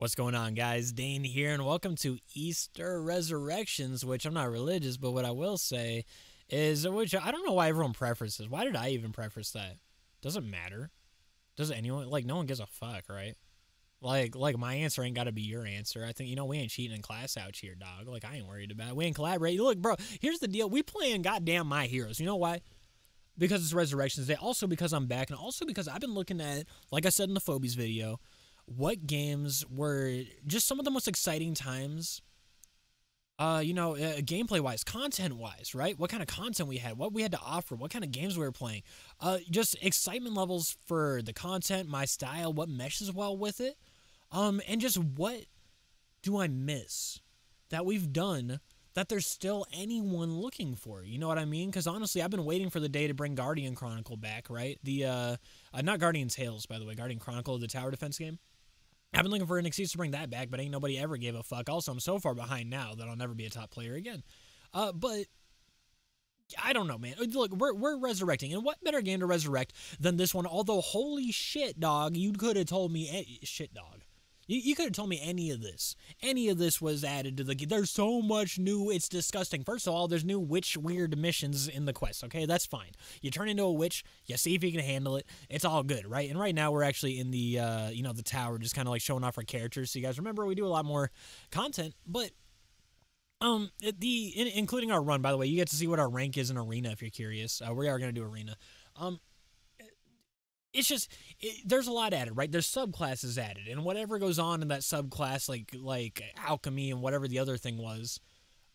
What's going on, guys? Dane here, and welcome to Easter Resurrections, which I'm not religious, but what I will say is, which I don't know why everyone preferences. Why did I even preference that? Doesn't matter. Does anyone like? No one gives a fuck, right? Like, like my answer ain't got to be your answer. I think you know we ain't cheating in class out here, dog. Like I ain't worried about it. We ain't collaborate. Look, bro. Here's the deal. We playing goddamn my heroes. You know why? Because it's Resurrections Day. Also because I'm back, and also because I've been looking at, like I said in the Phobies video what games were just some of the most exciting times uh, you know, uh, gameplay wise, content wise, right? What kind of content we had, what we had to offer, what kind of games we were playing, uh, just excitement levels for the content, my style, what meshes well with it, um, and just what do I miss that we've done that there's still anyone looking for. You know what I mean? Because honestly, I've been waiting for the day to bring Guardian Chronicle back, right? The uh, uh not Guardian Tales, by the way, Guardian Chronicle, the tower defense game. I've been looking for an excuse to bring that back, but ain't nobody ever gave a fuck. Also, I'm so far behind now that I'll never be a top player again. Uh, but I don't know, man. Look, we're, we're resurrecting, and what better game to resurrect than this one? Although, holy shit, dog, you could have told me, eh, shit, dog. You, you could have told me any of this. Any of this was added to the game. There's so much new. It's disgusting. First of all, there's new witch weird missions in the quest. Okay, that's fine. You turn into a witch. You see if you can handle it. It's all good, right? And right now we're actually in the uh, you know the tower, just kind of like showing off our characters. So you guys remember we do a lot more content, but um, the in, including our run, by the way, you get to see what our rank is in arena if you're curious. Uh, we are going to do arena. Um, it's just it, there's a lot added, right? There's subclasses added, and whatever goes on in that subclass, like like alchemy and whatever the other thing was,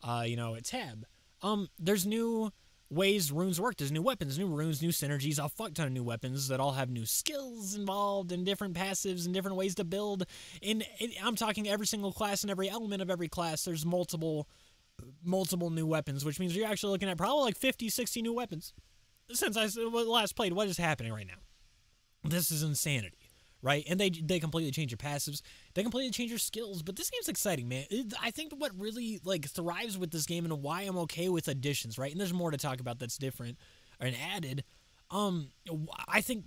uh, you know, at tab. Um, there's new ways runes work. There's new weapons, new runes, new synergies, a fuck ton of new weapons that all have new skills involved and different passives and different ways to build. In I'm talking every single class and every element of every class. There's multiple multiple new weapons, which means you're actually looking at probably like 50, 60 new weapons since I last played. What is happening right now? This is insanity, right? And they they completely change your passives. They completely change your skills. But this game's exciting, man. It, I think what really like thrives with this game and why I'm okay with additions, right? And there's more to talk about that's different and added. Um, I think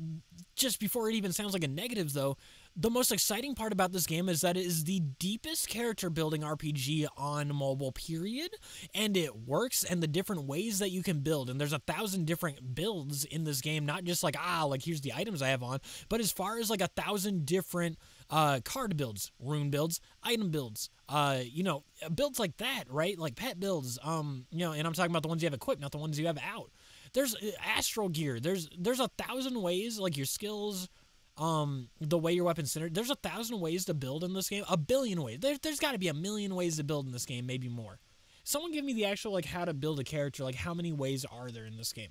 just before it even sounds like a negative, though, the most exciting part about this game is that it is the deepest character building RPG on mobile, period. And it works and the different ways that you can build. And there's a thousand different builds in this game, not just like, ah, like here's the items I have on, but as far as like a thousand different uh, card builds, rune builds, item builds, uh, you know, builds like that, right? Like pet builds, um, you know, and I'm talking about the ones you have equipped, not the ones you have out. There's uh, astral gear. There's there's a thousand ways, like your skills, um, the way your weapon's centered. There's a thousand ways to build in this game. A billion ways. There, there's got to be a million ways to build in this game, maybe more. Someone give me the actual like how to build a character. Like how many ways are there in this game?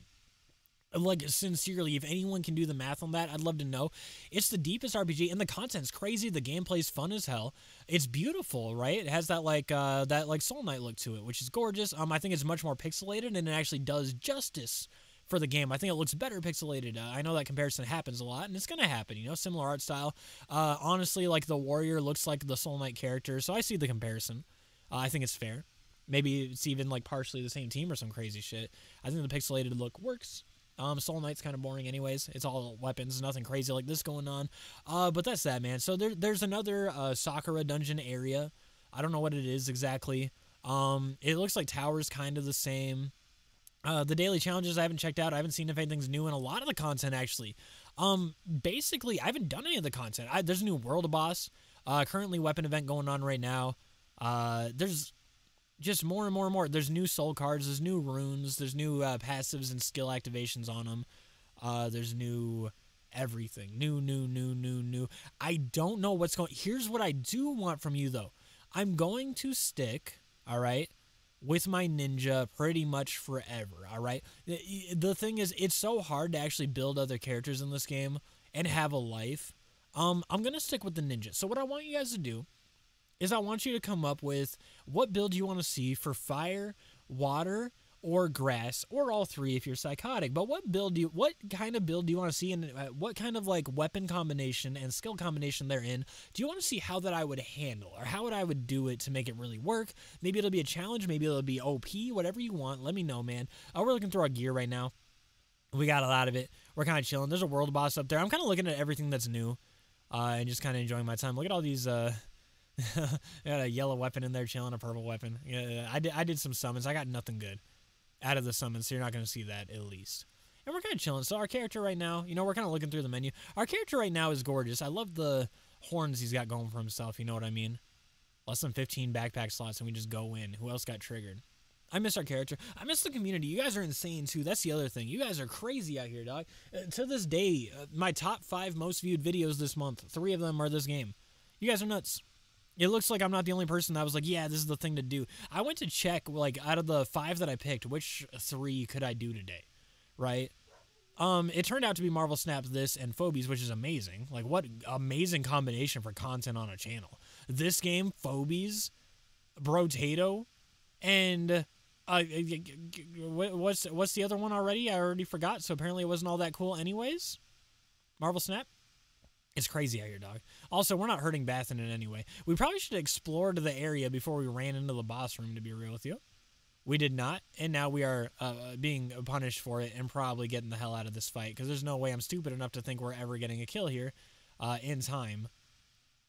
Like sincerely, if anyone can do the math on that, I'd love to know. It's the deepest RPG, and the content's crazy. The gameplay's fun as hell. It's beautiful, right? It has that like uh, that like Soul Knight look to it, which is gorgeous. Um, I think it's much more pixelated, and it actually does justice for the game. I think it looks better pixelated. Uh, I know that comparison happens a lot, and it's going to happen, you know, similar art style. Uh, honestly, like the Warrior looks like the Soul Knight character, so I see the comparison. Uh, I think it's fair. Maybe it's even like partially the same team or some crazy shit. I think the pixelated look works. Um, Soul Knight's kind of boring, anyways. It's all weapons, nothing crazy like this going on. Uh, but that's that, man. So there, there's another uh, Sakura dungeon area. I don't know what it is exactly. Um, it looks like Tower's kind of the same. Uh, the daily challenges I haven't checked out. I haven't seen if anything's new in a lot of the content actually. Um, basically, I haven't done any of the content. I, there's a new world boss. Uh, currently weapon event going on right now. Uh, there's just more and more and more. There's new soul cards. There's new runes. There's new uh, passives and skill activations on them. Uh, there's new everything. New, new, new, new, new. I don't know what's going. Here's what I do want from you though. I'm going to stick. All right with my ninja pretty much forever, all right? The thing is, it's so hard to actually build other characters in this game and have a life. Um, I'm to stick with the ninja. So what I want you guys to do is I want you to come up with what build you want to see for fire, water, or grass or all three if you're psychotic. But what build do you what kind of build do you want to see and uh, what kind of like weapon combination and skill combination they're in do you want to see how that i would handle or how would i would do it to make it really work? Maybe it'll be a challenge maybe it'll be op whatever you want let me know man. Uh, we're looking through our gear right now. We got a lot of it. We're kind of chilling. There's a world boss up there. I'm kind of looking at everything that's new uh, and just kind of enjoying my time. Look at all these uh got a yellow weapon in there chilling, a purple weapon. Yeah, I did. I did some summons. I got nothing good out of the summons, so you're not going to see that at least. And we're kind of chilling. So our character right now, you know, we're kind of looking through the menu. Our character right now is gorgeous. I love the horns he's got going for himself. You know what I mean? Less than 15 backpack slots, and we just go in. Who else got triggered? I miss our character. I miss the community. You guys are insane too. That's the other thing. You guys are crazy out here, dog. Uh, to this day, uh, my top five most viewed videos this month, three of them are this game. You guys are nuts. It looks like I'm not the only person that was like, yeah, this is the thing to do. I went to check, like, out of the five that I picked, which three could I do today, right? Um, it turned out to be Marvel Snaps, this, and Phobies, which is amazing. Like, what amazing combination for content on a channel. This game, Phobies, Brotato, and uh, what's what's the other one already? I already forgot. So apparently it wasn't all that cool, anyways. Marvel Snap. It's crazy out here, dog. Also, we're not hurting Bathen in any way. We probably should have explored the area before we ran into the boss room. To be real with you. We did not, and now we are uh, being punished for it and probably getting the hell out of this fight because there's no way I'm stupid enough to think we're ever getting a kill here uh, in time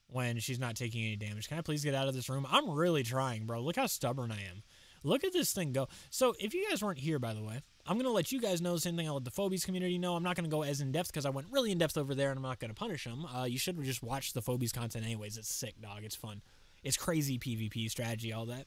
when she's not taking any damage. Can I please get out of this room? I'm really trying, bro. Look how stubborn I am. Look at this thing go. So if you guys weren't here, by the way, I'm going to let you guys know the same thing I let the Phobies community know. I'm not going to go as in-depth because I went really in-depth over there and I'm not going to punish them. Uh, you should just watch the Phobies content anyways. It's sick, dog. It's fun. It's crazy PvP strategy, all that.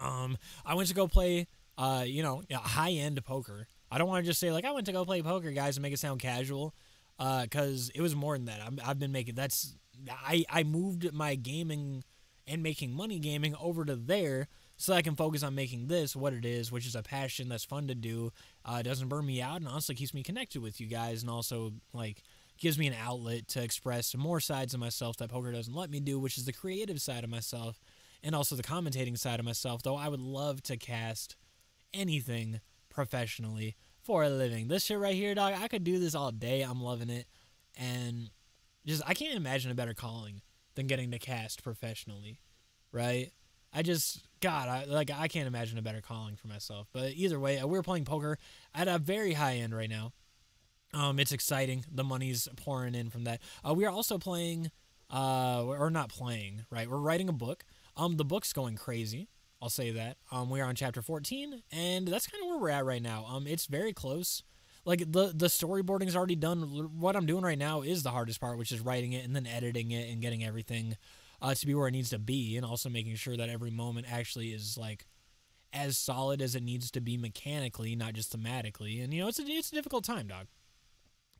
Um, I went to go play, uh, you know, high end poker. I don't want to just say like I went to go play poker, guys, and make it sound casual, Uh, because uh, it was more than that. i have been making that's I I moved my gaming and making money gaming over to there so I can focus on making this what it is, which is a passion that's fun to do. Uh, doesn't burn me out and honestly keeps me connected with you guys, and also like gives me an outlet to express more sides of myself that poker doesn't let me do, which is the creative side of myself and also the commentating side of myself, though I would love to cast anything professionally for a living. This shit right here, dog, I could do this all day. I'm loving it. And just, I can't imagine a better calling than getting to cast professionally, right? I just, God, I, like, I can't imagine a better calling for myself. But either way, we're playing poker at a very high end right now. Um, it's exciting. The money's pouring in from that. Uh, we are also playing, uh, or not playing, right? We're writing a book. Um, the book's going crazy. I'll say that. Um, we are on chapter 14, and that's kind of where we're at right now. Um, it's very close. Like the the storyboarding's already done. What I'm doing right now is the hardest part, which is writing it and then editing it and getting everything uh, to be where it needs to be, and also making sure that every moment actually is like as solid as it needs to be mechanically, not just thematically. And you know, it's a it's a difficult time, dog.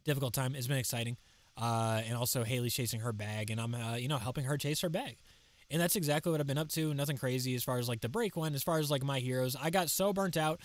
Difficult time. It's been exciting. Uh, and also Haley's chasing her bag, and I'm uh, you know helping her chase her bag. And that's exactly what I've been up to. Nothing crazy as far as like the break went, as far as like my heroes. I got so burnt out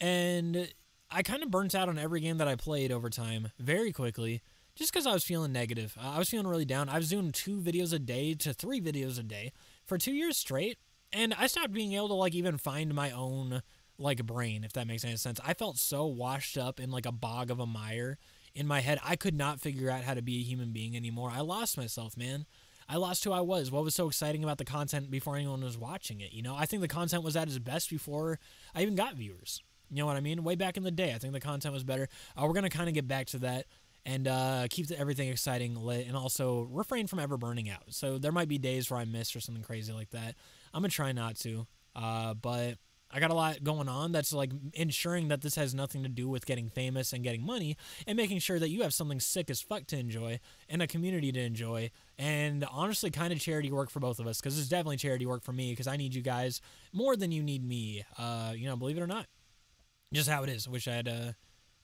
and I kind of burnt out on every game that I played over time very quickly just because I was feeling negative. I was feeling really down. I was doing two videos a day to three videos a day for two years straight. And I stopped being able to like even find my own like brain, if that makes any sense. I felt so washed up in like a bog of a mire in my head. I could not figure out how to be a human being anymore. I lost myself, man. I lost who I was. What was so exciting about the content before anyone was watching it? You know, I think the content was at its best before I even got viewers. You know what I mean? Way back in the day, I think the content was better. Uh, we're gonna kind of get back to that and uh, keep everything exciting lit, and also refrain from ever burning out. So there might be days where I miss or something crazy like that. I'm gonna try not to, uh, but I got a lot going on that's like ensuring that this has nothing to do with getting famous and getting money and making sure that you have something sick as fuck to enjoy and a community to enjoy. And honestly, kind of charity work for both of us because it's definitely charity work for me because I need you guys more than you need me. Uh, you know, believe it or not, just how it is. I wish I had uh,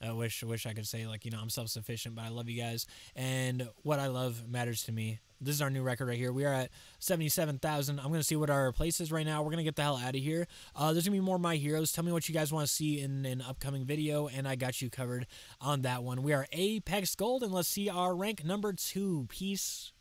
I wish wish I could say like you know I'm self sufficient, but I love you guys, and what I love matters to me. This is our new record right here. We are at seventy seven thousand. I'm gonna see what our place is right now. We're gonna get the hell out of here. Uh, there's gonna be more my heroes. Tell me what you guys want to see in an upcoming video, and I got you covered on that one. We are Apex Gold, and let's see our rank number two. Peace.